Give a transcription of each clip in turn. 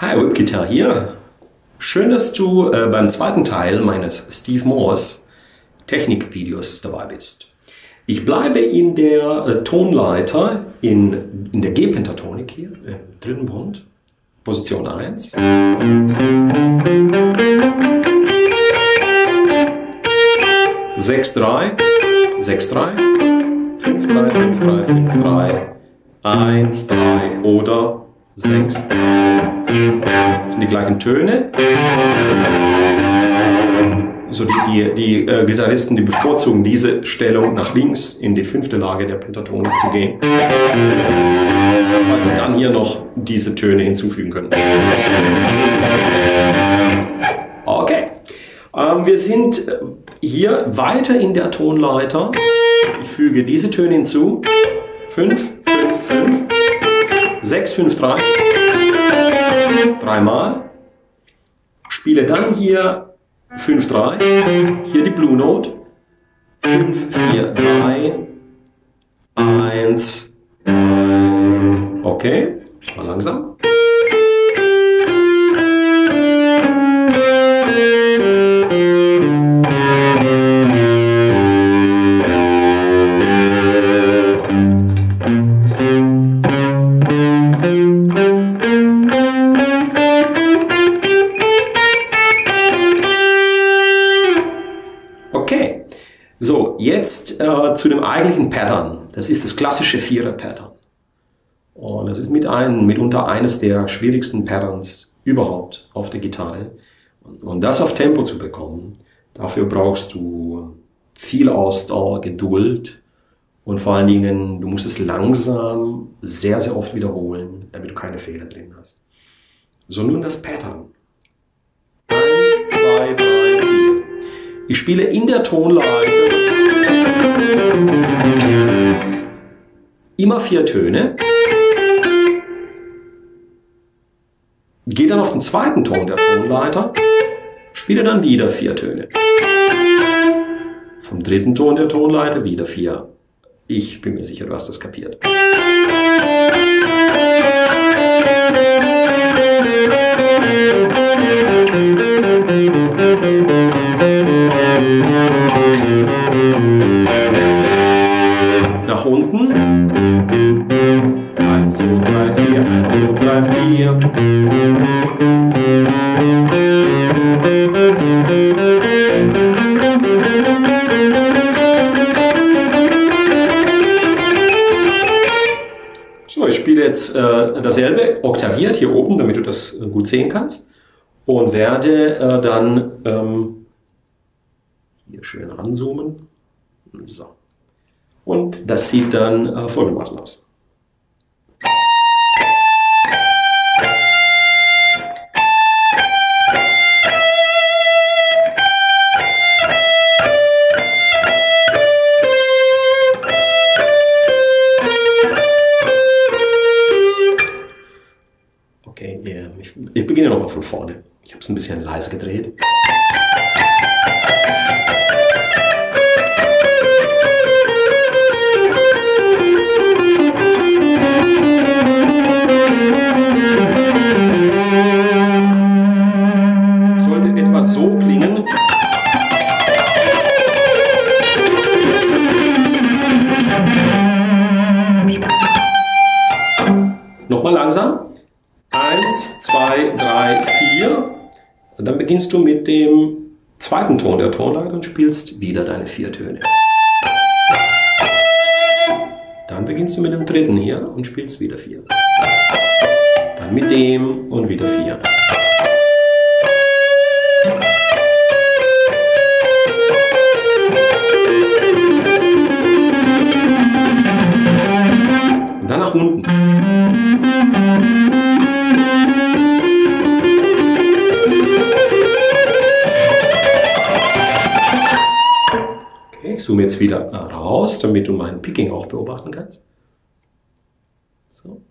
Hi, Whipgitar hier. Schön, dass du äh, beim zweiten Teil meines Steve Morse Technikvideos dabei bist. Ich bleibe in der äh, Tonleiter in, in der G-Pentatonik hier, im dritten Bund, Position 1. Sechs, drei, sechs, drei, fünf, drei, fünf, drei, fünf, drei, eins, drei oder sechs, drei. Das sind die gleichen Töne. So die, die, die äh, Gitarristen, die bevorzugen diese Stellung nach links in die fünfte Lage der Pentatonik zu gehen. Weil sie dann hier noch diese Töne hinzufügen können. Okay. Ähm, wir sind hier weiter in der Tonleiter. Ich füge diese Töne hinzu. 5, 5, 5, 6, 5, 3. Dreimal. Spiele dann hier 5, 3. Hier die Blue Note. 5, 4, 3. 1, 3. Okay. Mal langsam. So jetzt äh, zu dem eigentlichen Pattern. Das ist das klassische Vierer-Pattern. Und das ist mit ein, mitunter eines der schwierigsten Patterns überhaupt auf der Gitarre. Und, das auf Tempo zu bekommen, dafür brauchst du viel Ausdauer, Geduld und vor allen Dingen, du musst es langsam sehr, sehr oft wiederholen, damit du keine Fehler drin hast. So nun das Pattern. Eins, zwei, drei. Ich spiele in der Tonleiter immer vier Töne. Gehe dann auf den zweiten Ton der Tonleiter, spiele dann wieder vier Töne. Vom dritten Ton der Tonleiter wieder vier. Ich bin mir sicher, du hast das kapiert. Spiele jetzt äh, dasselbe oktaviert hier oben, damit du das äh, gut sehen kannst. Und werde äh, dann ähm, hier schön ranzoomen. So. Und das sieht dann äh, folgendermaßen aus. Ich habe es ein bisschen leise gedreht. Beginnst du mit dem zweiten Ton der Tonleiter und spielst wieder deine vier Töne. Dann beginnst du mit dem dritten hier und spielst wieder vier. Dann mit dem und wieder vier. Zoome jetzt wieder äh, raus, damit du mein Picking auch beobachten kannst. So.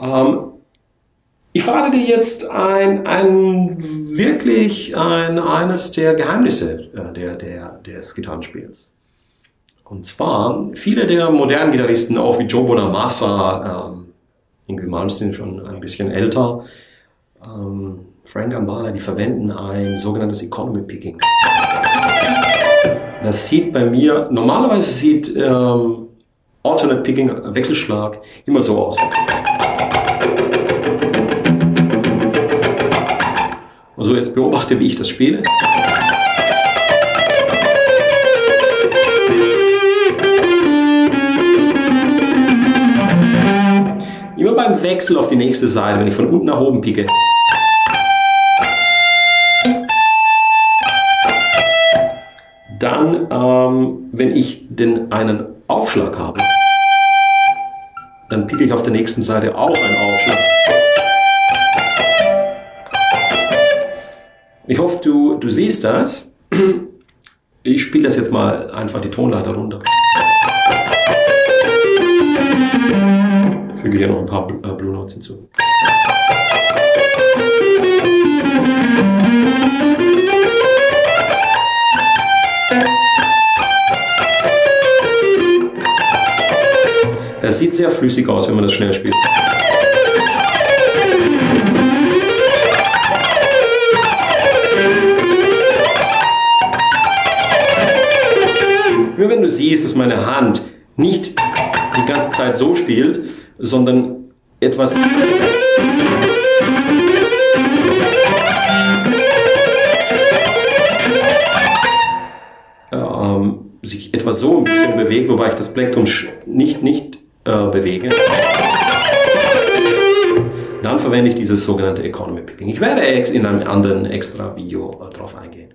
Ähm, ich verrate dir jetzt ein, ein wirklich ein, eines der Geheimnisse äh, der, der, des Gitarrenspiels. Und zwar, viele der modernen Gitarristen, auch wie Joe Bonamassa, ähm, Ingrid Malmsteen schon ein bisschen älter, ähm, Frank Gambale, die verwenden ein sogenanntes Economy Picking. Das sieht bei mir, normalerweise sieht ähm, Alternate Picking, Wechselschlag, immer so aus. Also jetzt beobachte, wie ich das spiele. Immer beim Wechsel auf die nächste Seite, wenn ich von unten nach oben picke. Dann, ähm, wenn ich den einen Aufschlag habe, dann picke ich auf der nächsten Seite auch einen Aufschlag. Ich hoffe, du, du siehst das. Ich spiele das jetzt mal einfach die Tonleiter runter. Füge hier noch ein paar äh, Blue Notes hinzu. Sieht sehr flüssig aus, wenn man das schnell spielt. Nur wenn du siehst, dass meine Hand nicht die ganze Zeit so spielt, sondern etwas ähm, sich etwa so ein bisschen bewegt, wobei ich das Plektrum nicht, nicht äh, bewege. Dann verwende ich dieses sogenannte Economy Picking. Ich werde in einem anderen extra Video äh, drauf eingehen.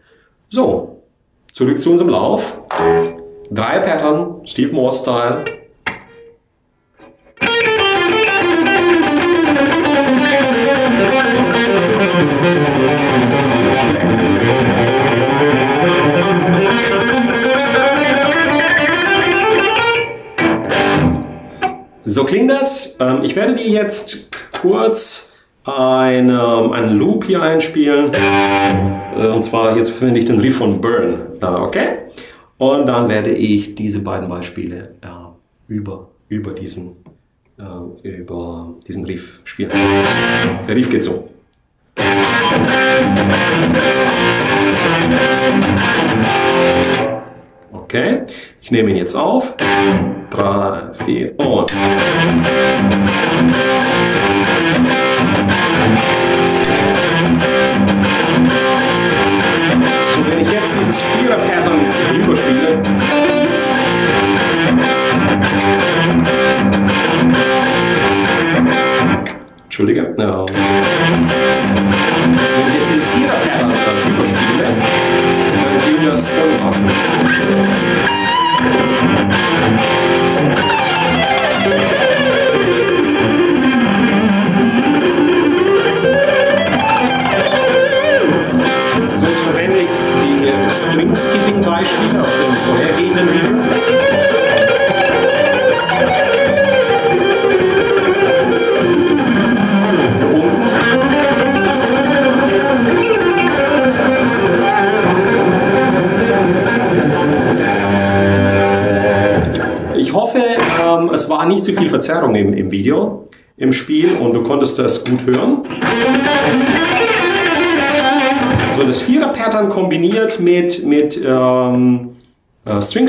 So, zurück zu unserem Lauf. Drei Pattern, Steve Moore Style. Klingt das. Ähm, ich werde dir jetzt kurz eine, ähm, einen Loop hier einspielen. Äh, und zwar jetzt verwende ich den Riff von Burn. Okay? Und dann werde ich diese beiden Beispiele äh, über, über, diesen, äh, über diesen Riff spielen. Der Riff geht so. Okay, ich nehme ihn jetzt auf. 3, 4 und. So, wenn ich jetzt dieses Vierer-Pattern überspiele, Entschuldige. Ja. Wenn ich jetzt dieses Vierer-Pattern überspiele, klingt das war nicht zu viel Verzerrung im, im Video, im Spiel und du konntest das gut hören. So, das Vierer-Pattern kombiniert mit, mit ähm, äh, String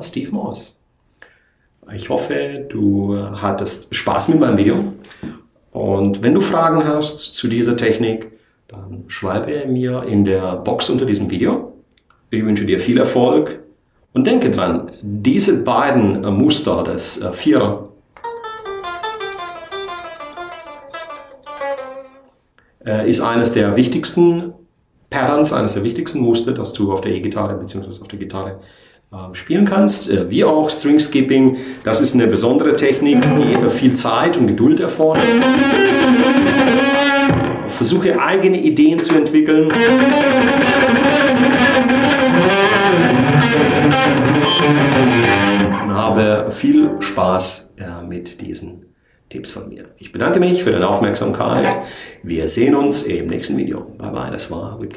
Steve Morse. Ich hoffe, du hattest Spaß mit meinem Video. Und wenn du Fragen hast zu dieser Technik, dann schreibe mir in der Box unter diesem Video. Ich wünsche dir viel Erfolg und denke dran, diese beiden Muster des Vierer ist eines der wichtigsten Patterns, eines der wichtigsten Muster, das du auf der E-Gitarre bzw. auf der Gitarre äh, spielen kannst. Äh, wie auch String Skipping, das ist eine besondere Technik, die viel Zeit und Geduld erfordert. versuche eigene Ideen zu entwickeln. Und habe viel Spaß äh, mit diesen Tipps von mir. Ich bedanke mich für deine Aufmerksamkeit. Wir sehen uns im nächsten Video. Bye bye, das war Whip.